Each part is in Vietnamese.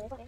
bố vào đây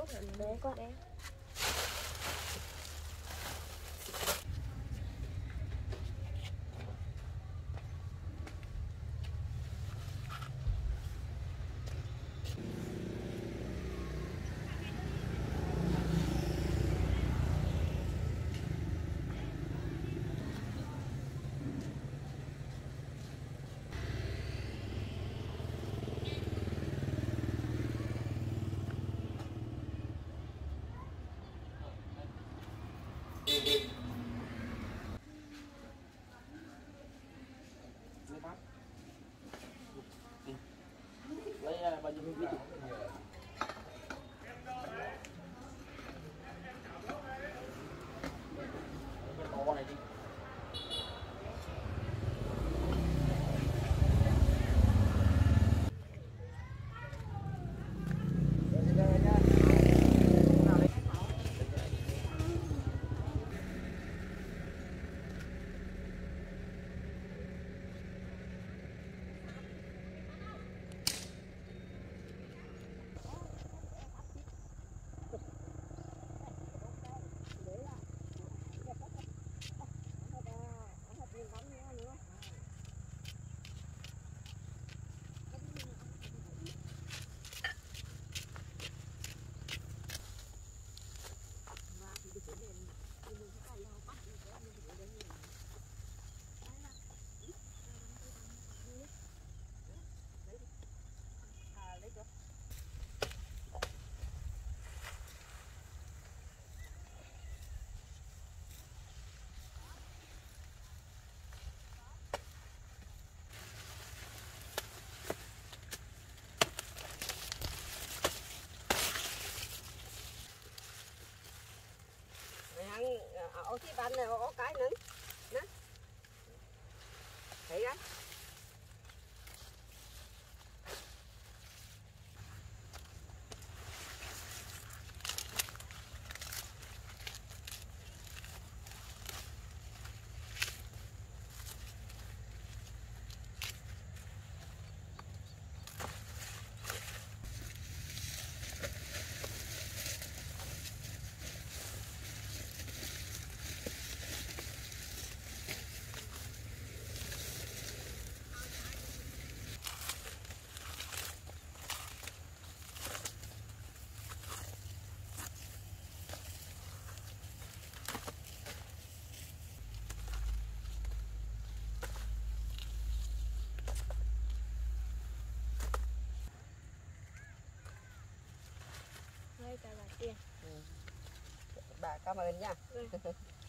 bốc là bé quá đấy tàn này họ cái nứng cảm ơn nha Ừ.